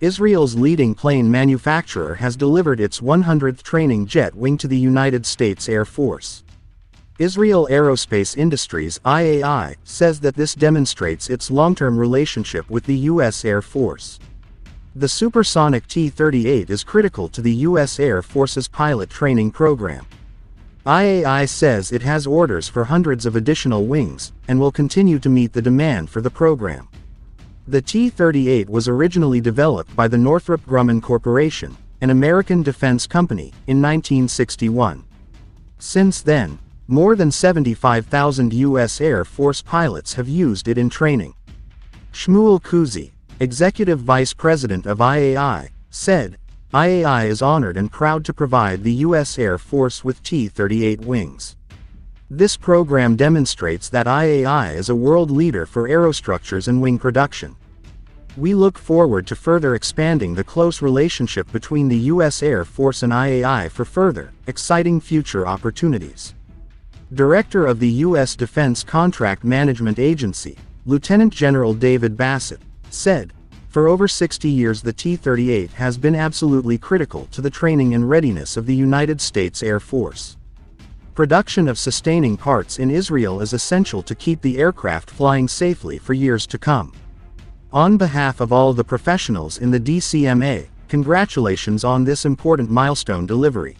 Israel's leading plane manufacturer has delivered its 100th training jet wing to the United States Air Force. Israel Aerospace Industries IAI says that this demonstrates its long-term relationship with the U.S. Air Force. The supersonic T-38 is critical to the U.S. Air Force's pilot training program. IAI says it has orders for hundreds of additional wings, and will continue to meet the demand for the program. The T-38 was originally developed by the Northrop Grumman Corporation, an American defense company, in 1961. Since then, more than 75,000 U.S. Air Force pilots have used it in training. Shmuel Kuzi, executive vice president of IAI, said, IAI is honored and proud to provide the U.S. Air Force with T-38 wings. This program demonstrates that IAI is a world leader for aerostructures and wing production. We look forward to further expanding the close relationship between the U.S. Air Force and IAI for further, exciting future opportunities. Director of the U.S. Defense Contract Management Agency, Lieutenant General David Bassett, said, For over 60 years the T-38 has been absolutely critical to the training and readiness of the United States Air Force. Production of sustaining parts in Israel is essential to keep the aircraft flying safely for years to come. On behalf of all the professionals in the DCMA, congratulations on this important milestone delivery.